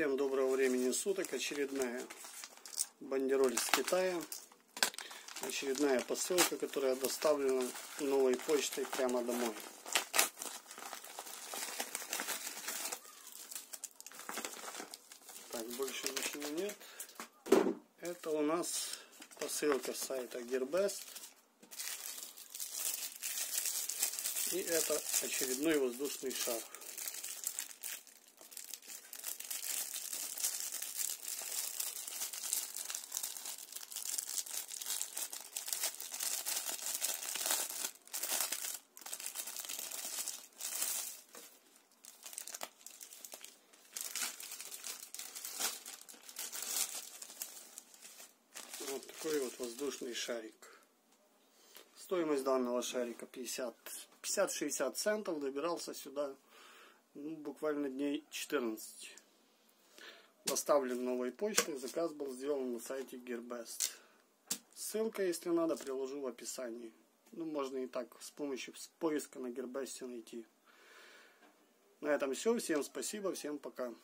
Всем доброго времени суток. Очередная бандероль из Китая. Очередная посылка, которая доставлена новой почтой прямо домой. Так, больше ничего нет. Это у нас посылка с сайта Gearbest. И это очередной воздушный шар. Вот такой вот воздушный шарик. Стоимость данного шарика 50-60 центов. Добирался сюда ну, буквально дней 14. Доставлен новой почтой. Заказ был сделан на сайте Gearbest. Ссылка, если надо, приложу в описании. Ну, можно и так с помощью поиска на Gearbest найти. На этом все. Всем спасибо, всем пока.